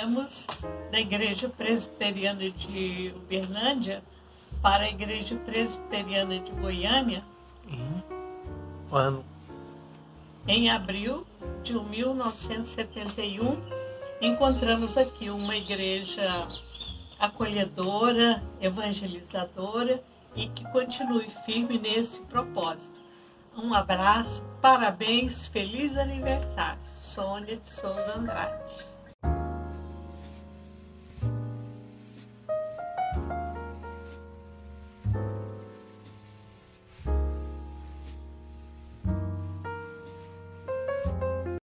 viemos da Igreja Presbiteriana de Uberlândia para a Igreja Presbiteriana de Goiânia. Em ano? Em abril de 1971, encontramos aqui uma igreja acolhedora, evangelizadora e que continue firme nesse propósito. Um abraço, parabéns, feliz aniversário. Sônia de Souza Andrade.